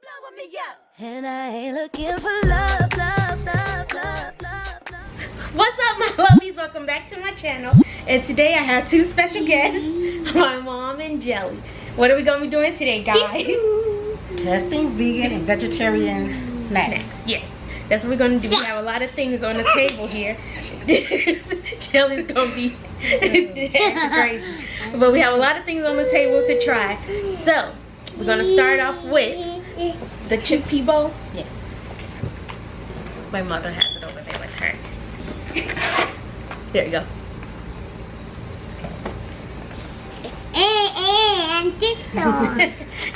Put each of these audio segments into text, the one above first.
blowing me up. And I ain't looking for love, love, love, love, love, love. What's up, my luvies? Welcome back to my channel. And today I have two special guests, my mom and Jelly. What are we gonna be doing today, guys? Testing vegan and vegetarian snacks. Yes, that's what we're gonna do. We have a lot of things on the table here. Jelly's gonna be crazy. But we have a lot of things on the table to try. So, we're gonna start off with the chickpea bowl. Yes. My mother has it over there with her. There you go. And this one.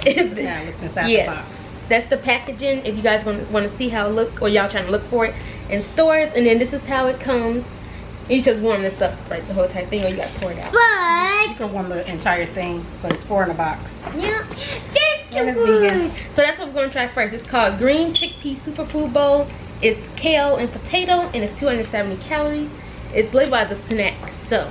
Is That's how it inside Yeah. the box. that's the packaging if you guys want want to see how it look or y'all trying to look for it in stores and then this is how it comes you just warm this up like the whole type thing or you got to pour it out But You can warm the entire thing, but it's four in a box. yeah, And this it's vegan. so that's what we're going to try first it's called green chickpea superfood bowl it's kale and potato and it's 270 calories it's labeled as a snack so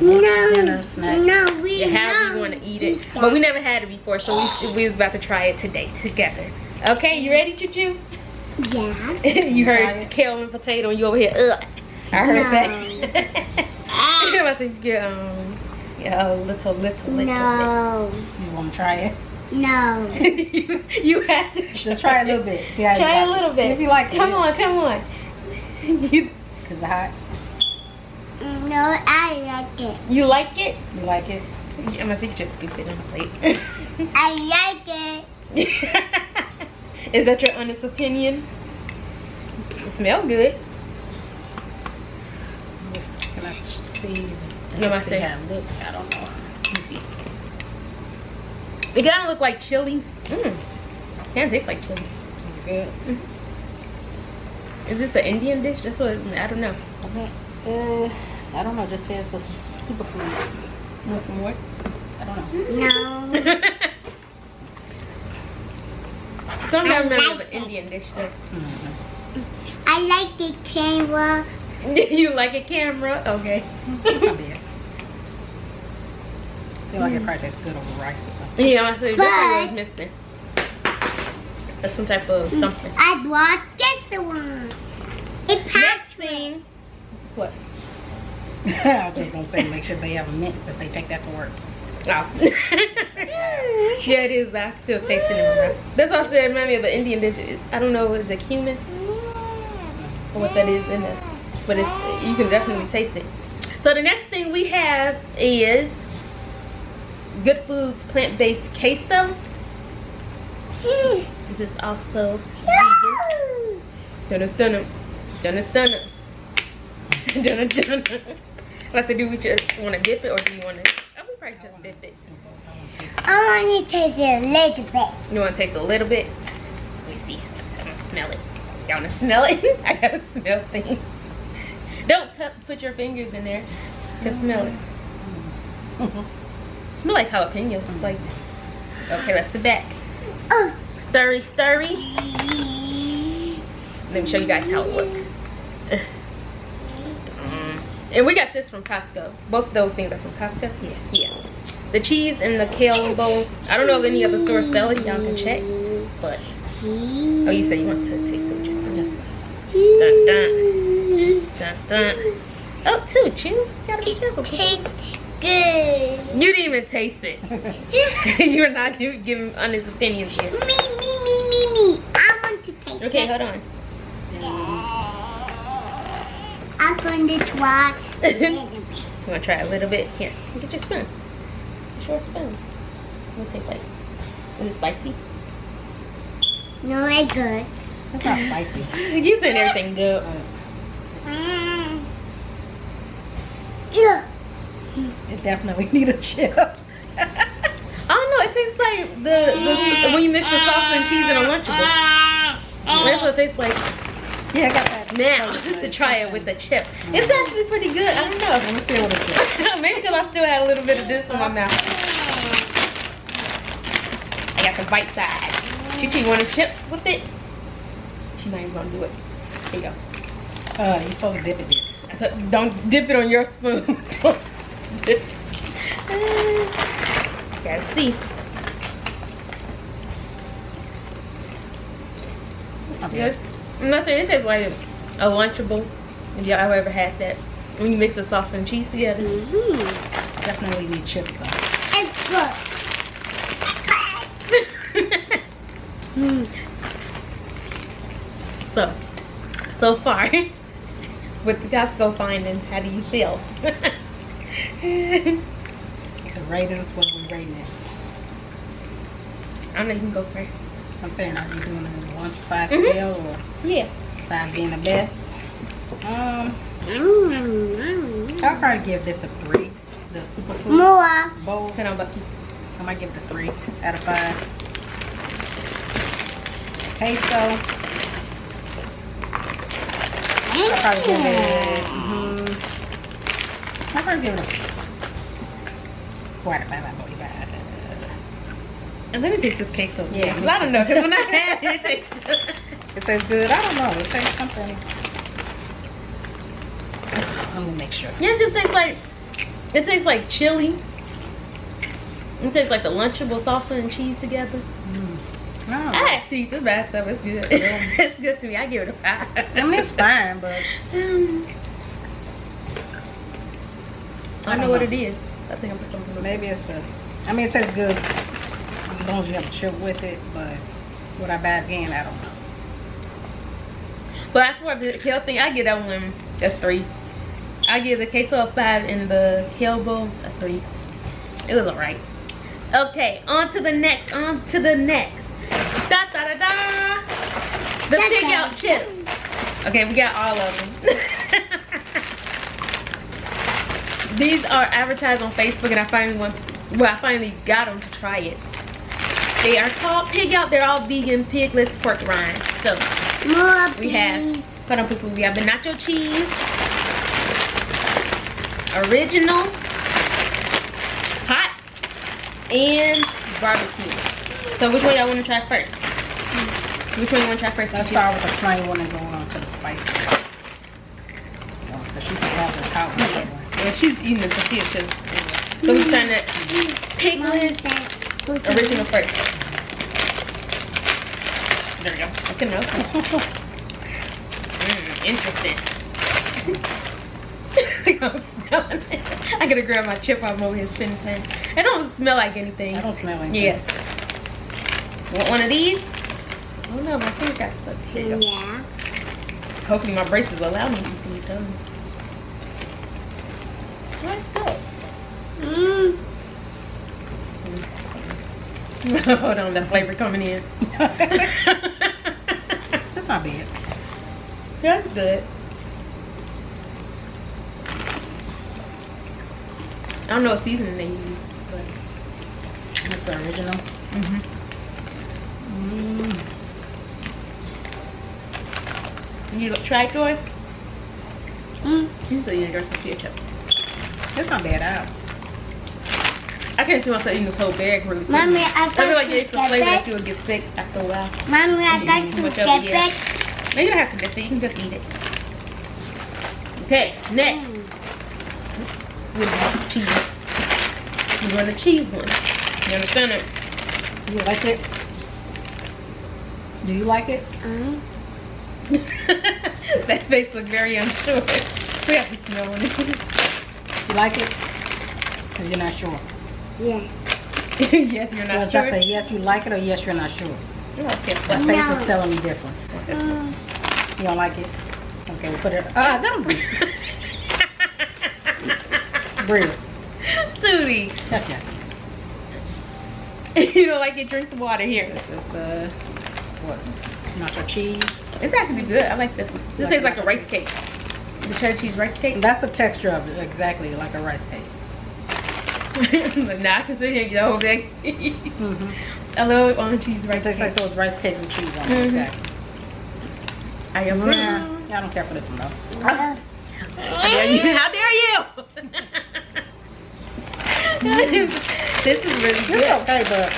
No, Dinner snack. no, we yeah, however you don't want to eat it that. but we never had it before so we, we was about to try it today together okay you ready Choo Choo? Yeah. you heard kale and potato and you over here ugh. I heard No. that I'm about to get um yeah, a little little little No, You want to try it? No. you, you have to Just try a little bit. See how you try a little it. bit See if you like it. come on come on you, Cause it's hot. No, I like it. you like it You like it? I'm gonna think just scoop it on the plate I like it. is that your honest opinion it smell good can I see? No, I Let's see see. how it looks. I don't know. Let me see. it kind of look like chili mm. kind of tastes like chili It's good. is this an Indian dish that's what I don't know Okay. Uh, I don't know. Just says it's a superfood. want some more I don't know. No. Some I guy remember like of an. Indian dish though. Mm-hmm. I like the camera. you like a camera? Okay. Probably. Seems like it probably tastes good over rice or something. Yeah, I said that's what I was But- missing. That's some type of mm, something. I bought this one. It Next packed. thing. What? I was just gonna say make sure they have mints if they take that to work. Oh. yeah, it is. I still taste it in my mouth. That's also that remind me of an Indian dish. I don't know, is it cumin or what that is in it, but it's you can definitely taste it. So the next thing we have is Good Foods plant-based queso. This is also yeah. dun dun, dun dun dun, dun dun Let's do we just want to dip it or do you want to? I would probably just dip it. I want to taste it a little bit. You want to taste a little bit? Let me see. I'm going to smell it. Y'all want to smell it? I got to smell things. Don't put your fingers in there. Just smell it. Smell like jalapenos. It's like. Okay, that's the back. Stirry, stirry. Let me show you guys how it looks. Mm. And we got this from Costco. Both of those things are from Costco. Yes. Yeah. The cheese and the kale bowl. I don't know if any other stores sell it. Y'all can check. But oh, you said you want to taste it. Just dun dun dun dun. Oh, too chew. You gotta be careful. Tastes good. You didn't even taste it. you are not giving, honest opinions here. Me, me, me, me, me. I want to taste Okay, it. hold on. I'm going to try a little bit. You want to try a little bit? Here, get your spoon. Get your spoon. What it taste like? Is it spicy? No, it's good. It's not spicy. you said everything good. Mm. Yeah. It definitely need a chip. I don't know. It tastes like the, the when you mix the sauce and cheese in a Lunchable. That's what it tastes like Yeah, I got that. now to try it with the chip. It's actually pretty good. I don't know. Let me see what it is. Maybe because I still had a little bit of this in my mouth. I got the bite side. Chichi, you want a chip with it? She not even gonna do it. Here you go. Uh, you're supposed to dip it there. Don't dip it on your spoon. Gotta see. not Yeah. bad. I'm not saying it tastes like a lunchable. If y'all ever had that. When you mix the sauce and cheese together. Mm-hmm. Definitely need chips though. It's good. Mm. so, so far, with the Costco findings, how do you feel? The ratings, what are we rating it? I know you can go first. I'm saying, are you doing a one to 5 Mhm. scale or Yeah. five being the best? Um, Mm. I'll probably give this a three. The superfood More. bowl. Hold on, Bucky. I might give it a three out of five. Queso. I'll probably give it. Mm, I'll probably give it a four out of five. And let me taste this queso. Yeah, Yeah. Because I don't know. Because when I had it, it tastes It tastes good. I don't know. It tastes something. I'm gonna make sure. Yeah, it just tastes like, it tastes like chili. It tastes like the Lunchable salsa and cheese together. Mm. I don't. I have to eat this bad stuff. It's good. it's good to me. I give it a five. I mean, it's fine, but Um, I I don't know what it is. I think I'm put something. maybe it's a. I mean, it tastes good as long as you have a chip with it. But would I buy it again? I don't know. But as for the kale thing, I give that one a three. I give the queso a five and the kale bowl a three. It was alright. Okay, on to the next. On to the next. Da da da da. The Da, pig out chips. Okay, we got all of them. These are advertised on Facebook, and I finally went. Well, I finally got them to try it. They are called pig out. They're all vegan, pigless pork rinds. So More. we have, please. hold on, poo We have the nacho cheese, original, hot, and barbecue. So which one y'all want to try first? Which one you want to try first? Let's Chichi? start with the plain one and go on to the spicy. Oh, so she can have the hot one. Yeah. yeah, she's eating the tortilla too. So we're trying to pigless original first. There we go. Okay, no. Mm, interesting. I'm smelling it. I gotta grab my chip while I'm over here spending time. It don't smell like anything. I don't smell anything. Yeah. Want one of these? Oh no, my finger got stuck. Here you go. Yeah. Hopefully my braces will allow me to eat these. Um, let's. Mm. Hold on, the flavor coming in. That's not bad. That's good. I don't know what seasoning they use, but It's the original. mm-hmm. Mm. you tried yours? Mm. You still eating yours tortilla chip. It's not bad out. I can't see myself eating this whole bag really quick. Mommy, I I feel got like to it's a get flavor that you would get sick after a while. Mommy, I got too to much of get it, yeah. No, you don't have to get sick. You can just eat it. Okay, next. Mm. We have cheese. You want a cheese one. You understand it? Do you like it? Do you like it? Mm. that face looked very unsure. We have to smell one. You like it? Or you're not sure? Yeah. yes, you're So not does that sure. say yes, you like it, or yes, you're not sure? You're okay. That What? face No. is telling me different. What this one? Mm. You don't like it? Okay, we'll put it. Ah, them bread. Tootie. That's it. you don't like it, drink some water here. This is the what? Nacho cheese. It's actually good. I like this one. This Like tastes like a nacho rice cake. The cheddar cheese rice cake. That's the texture of it, exactly like a rice cake. now I can sit here and a whole. Mm-hmm. I love on cheese rice It tastes like those rice cakes with cheese on Mhm. it. Exactly. I am Nah, I don't care for this one though. Uh, How dare you? How dare you? this is really It's good. okay, but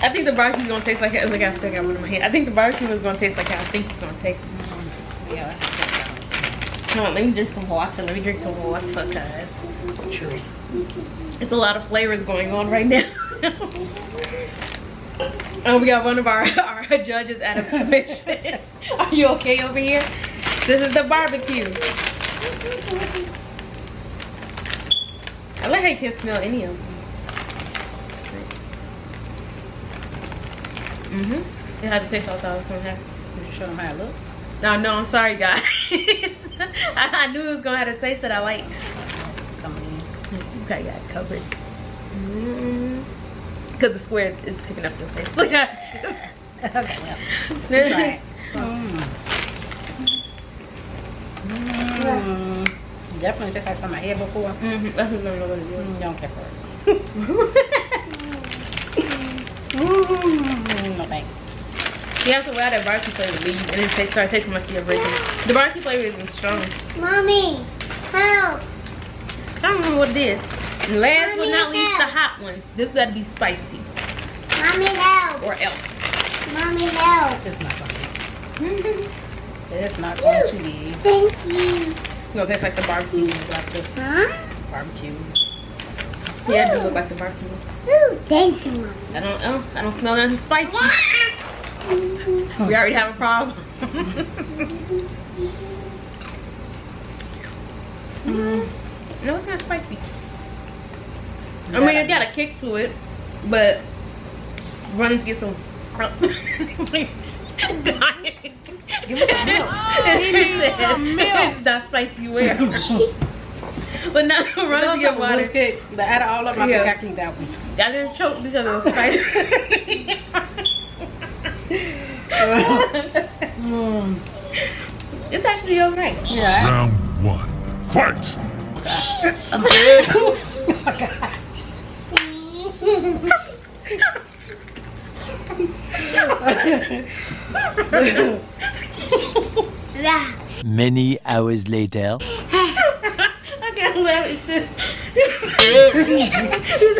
I think the barbecue is gonna taste like look I still got one in my hand. I think the barbecue is gonna taste like how I think it's gonna taste. mm, yeah, that's okay. Come on, let me drink some water. Let me drink some water, cause True. it's a lot of flavors going on right now. Oh, we got one of our, our judges out of commission. Are you okay over here? This is the barbecue. I like how you can't smell any of them. Mm-hmm. You had to taste all was gonna. Did you show them how it look? No, no, I'm sorry, guys. I, I knew it was gonna have a taste that I like. It's coming in. Okay, got it covered. Because the square is picking up the face. Look at okay, well. Try it. Mm. Mm. Definitely tastes like something I had before. Mhm, That's what I'm gonna do. Mm, don't care for it. Mm, no thanks. You have to wear that barbecue flavor leave and then taste, start tasting like the original. The barbecue flavor isn't strong. Mommy, help. I don't remember what it is. And last but Mommy, not least, the hot ones. This gotta be spicy Mommy, help. or else. Mommy, help. It's not going to be. It's not going to be. Thank you. know, tastes like the barbecue. Like this Huh? barbecue. Yeah, it do look like the barbecue. Ooh, thank you, Mommy. I don't know. I don't smell nothing spicy. We already have a problem. Mm. no, it's not spicy. I mean, it got a kick to it, but runs get some. dying. Give me some milk. He needs some milk. It's not spicy where. but now runs Those get are water. real good. But out of all of them, I Yeah. think I can eat that one. I didn't choke because it was spicy. Mm. it's actually alright. Yeah. Round one. Fight! Yeah. Many hours later. I can't laugh at this. She's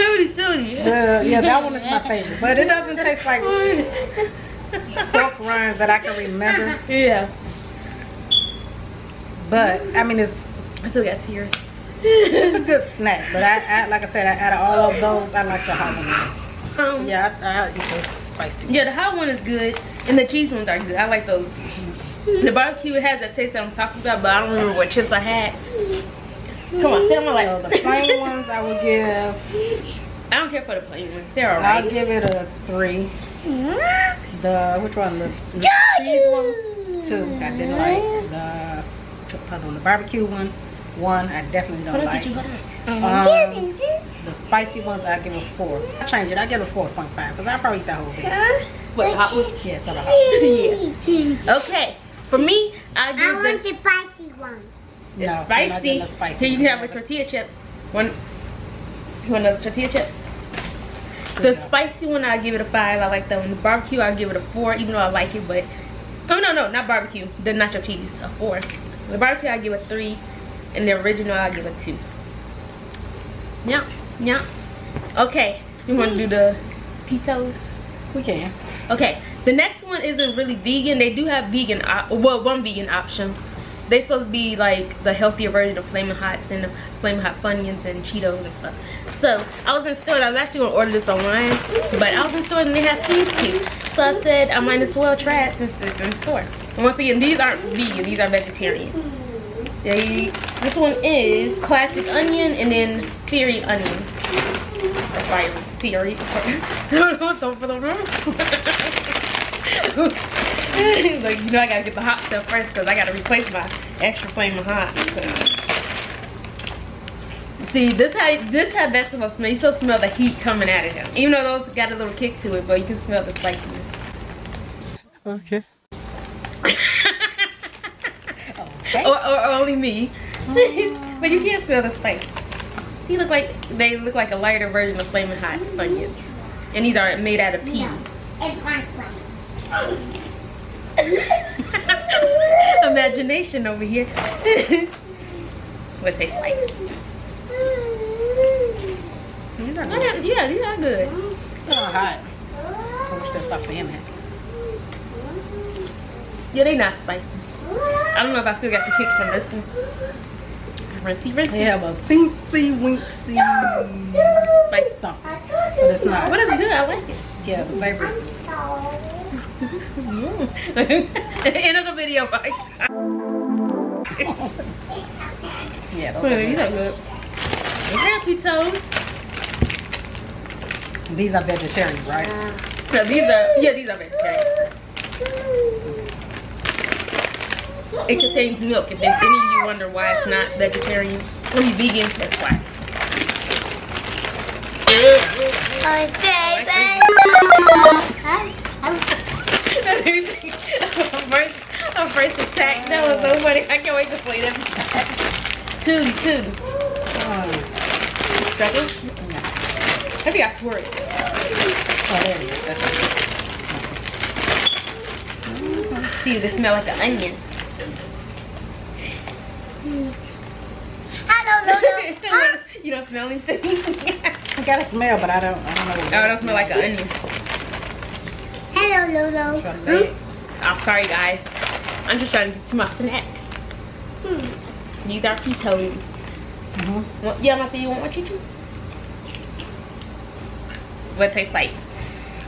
Tootie, tootie. Uh, yeah, that one is my favorite. But it doesn't taste like pork rinds that I can remember. Yeah, But, I mean, it's I still got tears. it's a good snack. But I, I like I said, out of all of those, I like the hot one. Um, Yeah, I, I eat the spicy. Yeah, the hot one is good, and the cheese ones are good. I like those. The barbecue has that taste that I'm talking about, but I don't remember what chips I had. Come on, sit on my So lap. the plain ones, I would give. I don't care for the plain ones. They're all right. I'll give it a three. The which one? The, the cheese ones, two. I didn't like the hold on, the barbecue one. One, I definitely don't like. Um, the spicy ones, I give a four. I change it. I give it a four point five because I probably eat that whole thing. What, hot ones? Yeah, so the hot. Yeah. Okay, for me, I I give want the the spicy one. It's No, spicy. spicy Here you have a tortilla chip. One, you want another tortilla chip? The spicy one, I give it a five. I like that one. The barbecue, I give it a four, even though I like it. But oh no, no, not barbecue. The nacho cheese, a four. The barbecue, I give a three, and the original, I give a two. Yeah, yeah. Okay, you want to do the Peatos? We can. Okay, the next one isn't really vegan. They do have vegan, well, one vegan option. They supposed to be like the healthier version of Flamin' Hots and the Flamin' Hot Funyuns and Cheetos and stuff. So I was in stores. I was actually gonna order this online, but I was in store and they had these cute. So I said I might as well try it since it's in store. And once again, these aren't vegan. These are vegetarian. They, this one is classic onion and then fiery onion. That's fire theory. Don't for the room. like you know I gotta get the hot stuff first because I gotta replace my extra flaming hot. See this how this how vegetables smell. You still smell the heat coming out of them. Even though those got a little kick to it, but you can smell the spiciness. Okay. Okay. Or, or, or only me. but you can't smell the spice. See, look like they look like a lighter version of flaming hot onions, and these are made out of peas. No, it's my friend. Imagination over here. what tastes like? These are good. yeah, yeah, these are good. They're not hot. I wish they'd stop saying. Yeah, they not spicy. I don't know if I still got the kick from this one. Rinsey, rinsey. They have a teensy wincy Spicy. something. I told But it's not. But it's good. I like it. Yeah, the flavor End of the video, bye. Yeah, those These are are good. good. Happy toast. These are vegetarian, right? So these are, yeah, these are vegetarian. It contains milk. If there's any of you wonder why it's not vegetarian, I mean vegan, that's why. Okay, baby. First, our first attack. That was so funny. I can't wait to play them. Tootie, tootie. Oh, Struggle? I think I tore it. oh, there it is. That's it. See, they smell like an onion. Hello, Lolo. Huh? you don't smell anything? I got a smell, but I don't. I don't know. What Oh, it don't smell like an onion. Lolo. Lay it. I'm sorry, guys. I'm just trying to get to my snacks. These are Peatos. Mhm. Want- Yeah, Mama, you want what you do? What it tastes like?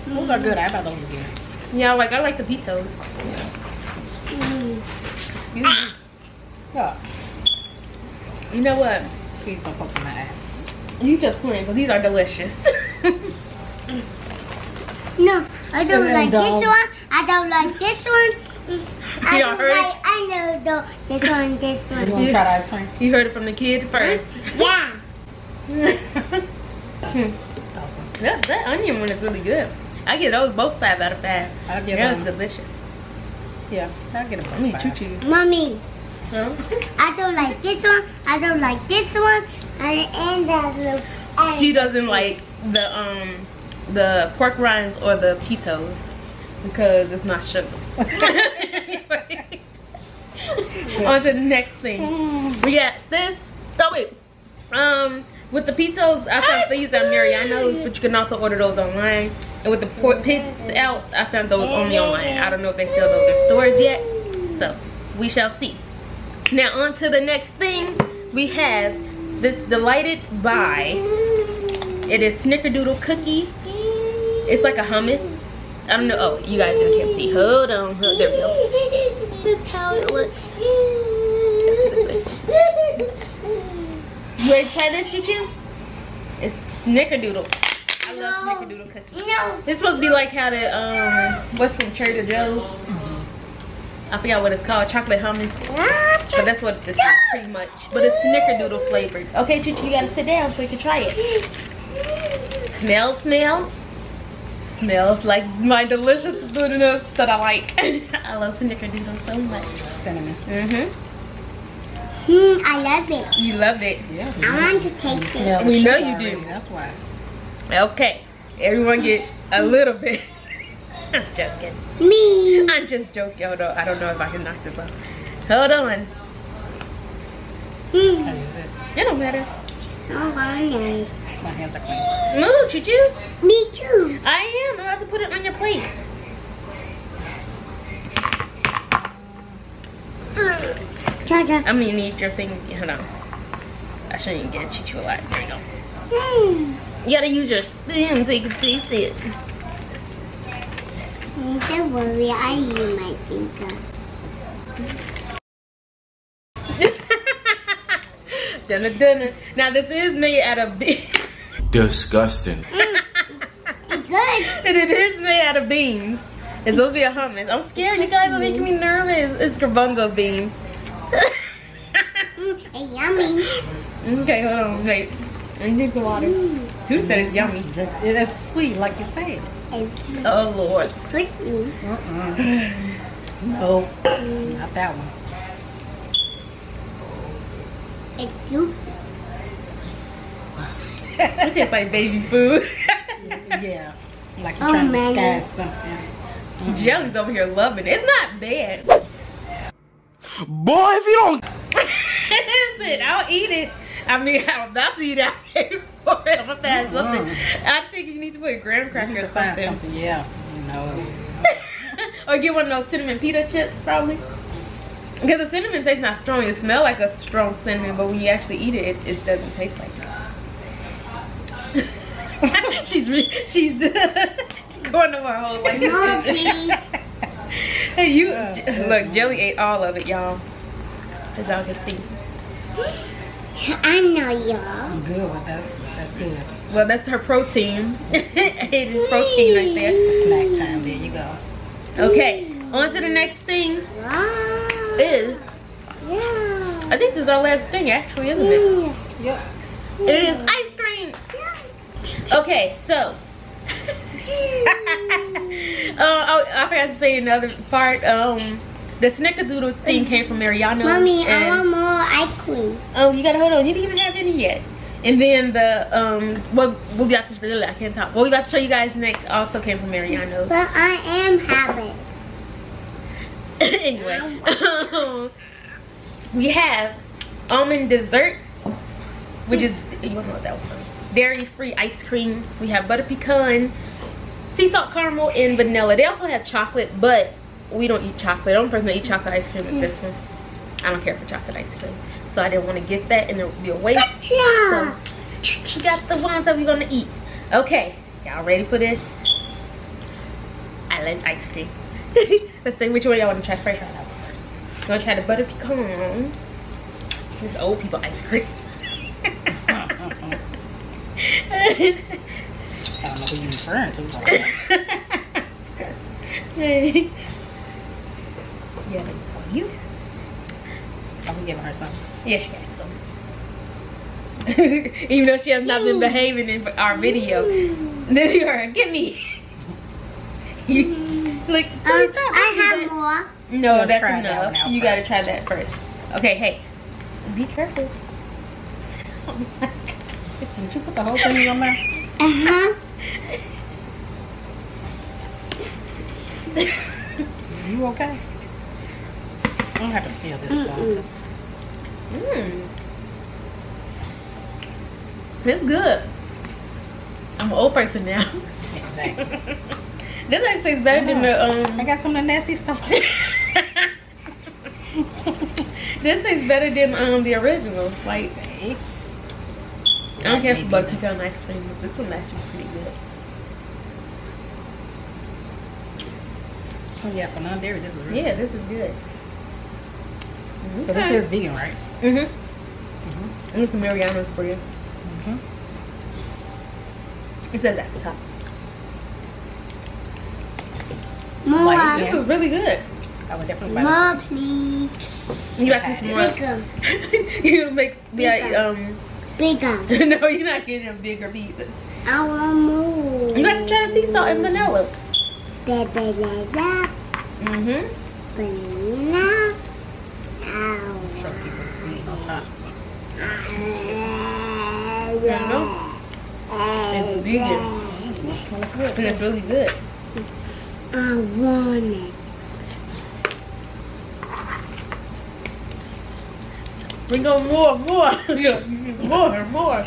Those are good. I thought those were good. Yeah, like I like the Peatos. Mm. Excuse me. Yeah. You know what? Please don't poke my eye. You just playing, but these are delicious. No, I don't like then this one. I don't like this one. I You don't heard like. I know the this one. This one. want to try the ice cream? you heard it from the kid first. Yeah. Awesome. that, that onion one is really good. I get those both five out of five. I'll give That's them. delicious. Yeah, I'll get a I need five. choo choo. Mommy, Huh? I don't like this one. I don't like this one. And, and that little. She doesn't like the um the pork rinds or the Peatos because it's not sugar. On to the next thing. We got this. Oh wait. Um with the Peatos, I found these at Mariano's, but you can also order those online. And with the pork pigs out, I found those only online. I don't know if they sell those in stores yet. So we shall see. Now on to the next thing. We have this delighted by it is snickerdoodle cookie. It's like a hummus. I don't know. Oh, you guys don't can't see. Hold on. Hold, there we go. That's how it looks. You ready to try this, Choo Choo? It's snickerdoodle. I love No. snickerdoodle cookies. No. It's supposed to be like how the um what's from Trader Joe's. I forgot what it's called. Chocolate hummus. But that's what this is pretty much. But it's snickerdoodle flavored. Okay, Choo Choo, you gotta sit down so you can try it. Smell, smell. Smells like my delicious goodness that I like. I love snickerdoodle so much. Cinnamon. Mm-hmm. Hmm, I love it. You love it. Yeah. I want to taste it. Smell We know you do. That's why. Okay. Everyone get a little bit. I'm joking. Me. I'm just joking. Hold on. I don't know if I can knock this off. Hold on. Hmm. How is this? It don't matter. Oh, I know. My hands are clean. Move, choo choo. Me too. I am. I'm about to put it on your plate. Cha-cha. I'm gonna need your thing. Hold on. I shouldn't get choo choo a lot. There you go. You gotta use your spoon so you can taste it. Don't worry, I use my finger. Dunna dunna. Now this is made out of beans. Disgusting. It's and it is made out of beans. It's supposed to be a hummus. I'm scared. You guys are making me nervous. It's garbanzo beans. It's yummy. okay, hold on. Wait. Let me drink the water. Tooth said it's yummy. It is sweet, like you said. It's Oh Lord. pretty. Uh-uh. No, not that one. It's too. It tastes like baby food. Yeah, like you're Oh, trying to man. disguise something. Mm-hmm. Jelly's over here loving it. It's not bad. Boy, if you don't Listen, I'll eat it. I mean, I'm about to eat it. I paid for it. I'm gonna find mm-hmm. something. I think you need to put a graham You need cracker to or find something. something. Yeah, no. or get one of those cinnamon pita chips, probably. Because the cinnamon tastes not strong. It smells like a strong cinnamon, but when you actually eat it, it, it doesn't taste like that. she's re- she's going over her whole life. No, please. hey, you Uh, look. Jelly ate all of it, y'all. As y'all can see. I know y'all. I'm good with that. That's good. Well, that's her protein. Hidden protein right there. Snack time. There you go. Okay, on to the next thing Wow. is Yeah. I think this is our last thing, actually, isn't it? Yep. It is ice cream. Okay, so. uh, oh, I forgot to say another part. Um, the snickerdoodle thing came from Mariano. Mommy, I want more ice cream. Oh, you gotta hold on. You didn't even have any yet. And then the um, what we'll be about to I can't talk. What we about to show you guys next also came from Mariano. But I am having. anyway, um, we have almond dessert, which is you want to know what that was from? Dairy free ice cream. We have butter pecan, sea salt caramel, and vanilla. They also have chocolate, but we don't eat chocolate. The only person that eat chocolate ice cream is this one. I don't care for chocolate ice cream, so I didn't want to get that, and it would be a waste. So Yeah. we got the ones that we're gonna eat. Okay, y'all ready for this? I like ice cream. Let's see which one y'all wanna try first. Try that one first. You wanna try the butter pecan? This old people ice cream. I don't know who you're referring to. hey. Yeah, for you. I'm giving her some. Yeah, she got some. Even though she has not been behaving in our video. Then you are, give me. you, like, Um, stop I have that. more. No, gotta that's try that enough. one you gotta try that first. Okay, hey, be careful. Oh my God. Did you put the whole thing in your mouth? Uh huh. You okay? I'm gonna have to steal this one. Mmm. It's good. I'm an old person now. Exactly. this actually tastes better than the I um. got some of the nasty stuff. this tastes better than um the original. Like Hey, I don't care Me for butter neither. pecan ice cream, but this one actually pretty good. Oh yeah, for non-dairy, this is really Yeah, this is good. So this is vegan, right? Mm-hmm. Mm-hmm. And it's Mariano's brand. Mhm. It says at the top. More. Like This is really good. I would definitely buy More, this. please. You got two some more. Bigger. you make yeah Bigger. um Bigger. no you're not getting bigger pizzas. I want more. You got to try the sea salt and vanilla. Da. Mm-hmm. Banana. Ow. Show people vegan on top. It's vegan. And it's really good. I want it. Bring on more, more, more, more. I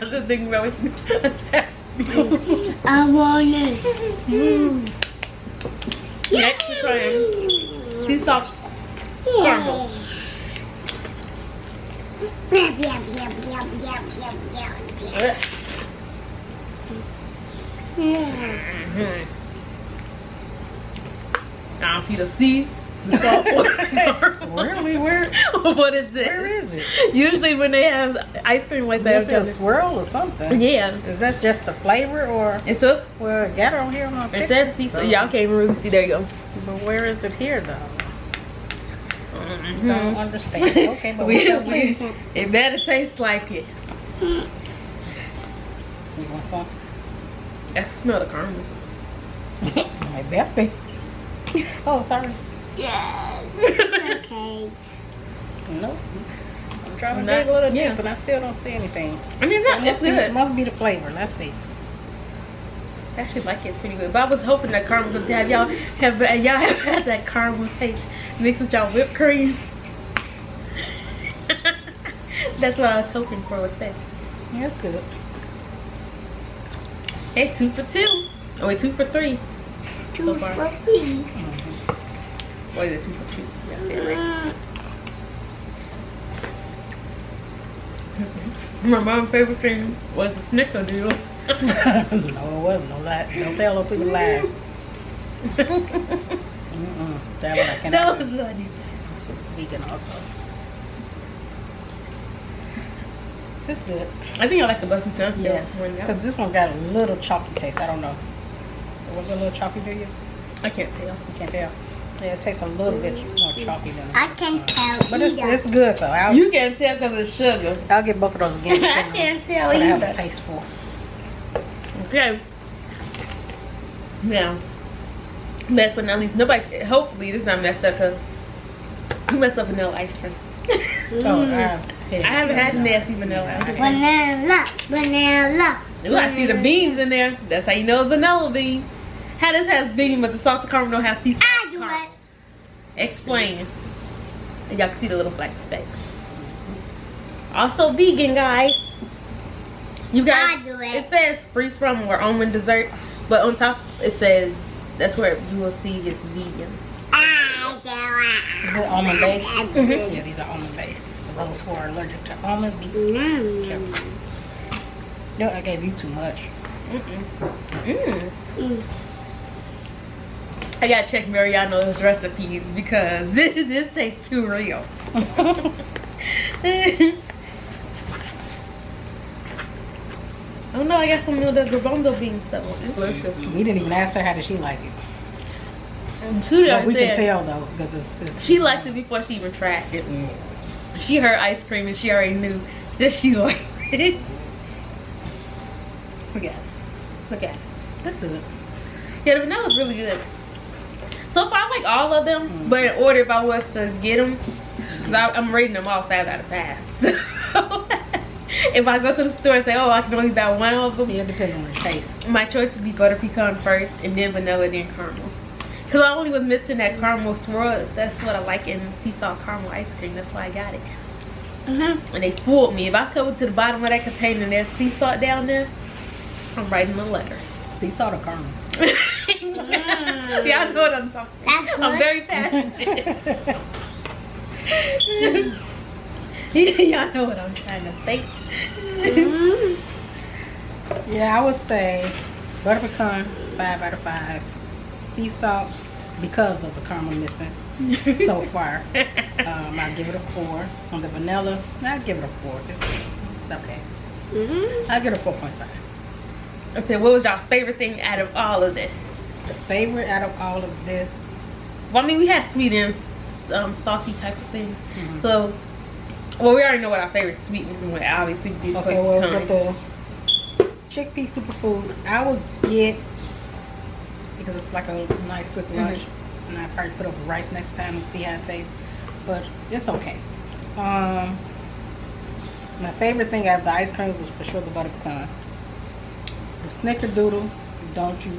was just thinking about what I want it. Next is trying sea salt caramel. Yeah. Mhm. I don't see the C. Really? Where? what is this? Where is it? Usually when they have ice cream like that, it a swirl or something? yeah. Is that just the flavor or? It's a, Well, it got it on here on it picture, says so- Y'all can't even really see. There you go. But where is it here though? Mhm. Don't understand. Okay, but we we, it better taste like it. You want some? I smell the caramel. My belly. Oh, sorry. Yes. okay. No. I'm trying to Not- dig a little yeah. deep, and I still don't see anything. I mean, it's, So not, it it's must be- good. It must be the flavor. Let's see. I actually like it. It's pretty good. But I was hoping that caramel, because have y'all have y'all have had that caramel taste mixed with y'all whipped cream? That's what I was hoping for with this. Yeah, it's good. Hey, two for two. Oh wait, two for three. Two So far. for three. Or is it two for two? Yeah, I said it right. My mom's favorite thing was the snickerdoodle. no, it wasn't. No lie. Don't tell no people lies. That one I cannot. that was funny. She's vegan also. It's good. I think I like the butter pecan still. Yeah. more Because this one got a little chalky taste. I don't know. Was it a little chalky to you? I can't tell. You can't tell. Yeah, it tastes a little bit more chalky than I can tell But it's, it's good though. I'll, You can't tell because of the sugar. I'll get both of those again. I can't tell what I have a either. taste for. Okay. Now, last but not least, nobody. Hopefully, this not messed up because you messed up vanilla ice cream. Oh, I, mm. I haven't had nasty vanilla ice cream. Vanilla, vanilla. Ooh, I see the beans in there. That's how you know it's vanilla bean. How this has bean, but the salted caramel don't have sea salt. I do caramel. it. Explain. Y'all can see the little black specks. Also vegan, guys. You guys, I do it. it says free from or almond dessert, but on top it says that's where you will see it's vegan. I Is it almond based? Mhm. Yeah, these are almond base. For those who are allergic to almonds, be. Mm. careful. No, I gave you too much. Mm. Mm. I gotta check Mariano's recipes because this, this tastes too real. oh no, I got some of the garbanzo bean stuff on it. Delicious. we didn't even ask her how did she like it. But already we can tell though because it's, it's she liked it before she even tried it. Yeah. She heard ice cream and she already knew that she liked it. Look at it. Look at it. It's good. Yeah, the vanilla's really good. So far, I like all of them, Mm. but in order if I was to get them, I'm rating them all five out of five. So if I go to the store and say, oh, I can only buy one of them, Yeah, it depends on the taste. my choice would be butter pecan first, and then vanilla, then caramel. Because I only was missing that caramel swirl. That's what I like in sea salt caramel ice cream. That's why I got it. Mm-hmm. And they fooled me. If I come to the bottom of that container and there's sea salt down there, I'm writing a letter. Sea salt or caramel? Y'all know what I'm talking about. I'm very passionate. Y'all know what I'm trying to say. Mm. Yeah, I would say butter pecan, five out of five. Sea salt, because of the caramel missing so far. Um, I'll give it a four. On the vanilla, I'll give it a four. It's, it's okay. Mm-hmm. I'll give it a 4.5. I said, what was y'all favorite thing out of all of this? The favorite out of all of this, Well, I mean, we had sweet and um, salty type of things. Mhm. So, well, we already know what our favorite sweet one was. Obviously, we okay, well, with the chickpea superfood, I would get, because it's like a nice quick lunch, and I probably put up rice next time and see how it tastes, but it's okay. Um, my favorite thing out of the ice cream was for sure the butter pecan. The snickerdoodle, don't you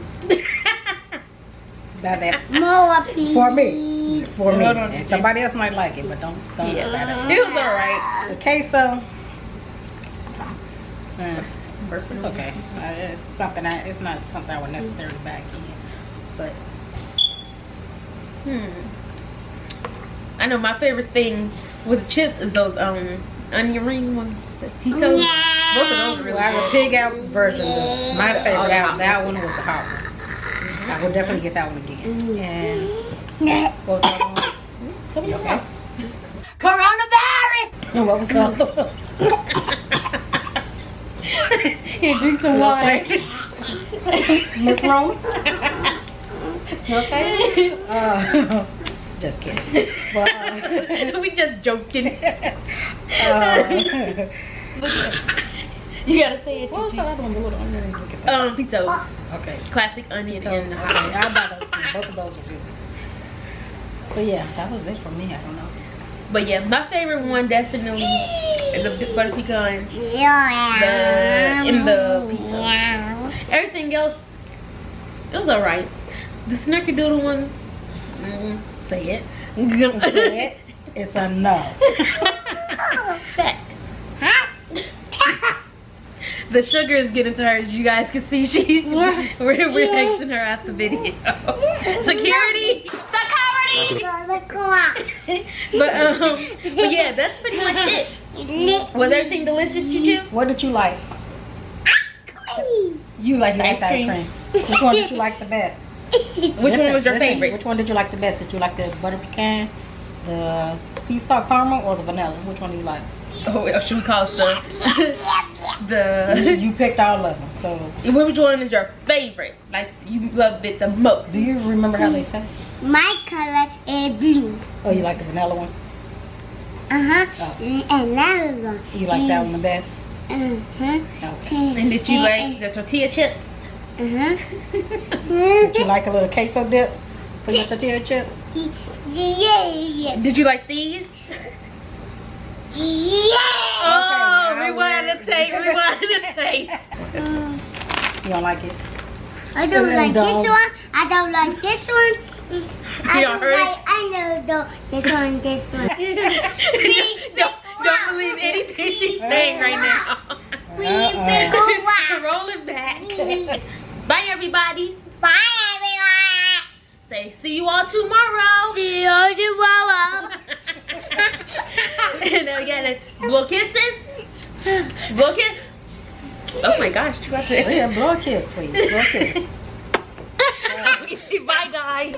buy that More please. for me. For me. No, no, no. And somebody else might like it, but don't don't Yeah. buy that. It was alright. The queso, uh, it's okay. Uh, it's something I, it's not something I would necessarily back in, but Hmm. I know my favorite thing with chips is those um onion ring ones, the Tito's. Yeah. Both of those are really well, good. pig out version, the, my favorite out that one. one was the hot one. I will definitely get that one again. And what was the other one? Okay? Coronavirus. And what was the other one? Here, drink some water. Miss Roma? You okay? Uh, just kidding. But, uh, we just joking. uh, You gotta say it. what was the other one? The little onion ring? Look at that. Um, Peatos. Okay. Classic onion Those, and okay, hot. I'll buy those two. Both of those are good. But yeah, that was it for me. I don't know. But yeah, my favorite one definitely is the butter pecans. Yeah. The- in the pizza. Yeah. Everything else, it was alright. The snickerdoodle one, mm, Say it. Say it. It's a no. Fat. The sugar is getting to her. As you guys can see, she's we're, we're texting her out the video. Security. Security. But um, but yeah, that's pretty much it. Was everything delicious, you Choo? What did you like? You like the Ice ice cream. cream. Which one did you like the best? Which one was your listen, favorite? Which one did you like the best? Did you like the butter pecan, the sea salt caramel, or the vanilla? Which one do you like? Oh, well, should we call it the the? you picked all of them. So, Which one is your favorite? Like you loved it the most? do you remember how they taste? My color is blue. Oh, you like the vanilla one? Uh-huh. Oh. And that one. You like that one the best? Uh-huh. Okay. And did you like the tortilla chips? Uh-huh. Did you like a little queso dip for your tortilla chips? Yeah, yeah, Did you like these? Yeah. Oh, now rewind we're- the tape, rewind the tape. You don't like it? I don't like then this one. I don't like this one. I Y'all don't heard? like. I know though. This one. This one. don't, don't believe anything she's saying right now. We Uh-uh. will wow. Roll it back. Bye, everybody. Bye everyone. Say, see you all tomorrow. See you tomorrow. and then we got to blow kisses. Blow kiss. Oh my gosh, you got to. yeah, blow a kiss, please. Blow a kiss. Bye, guys.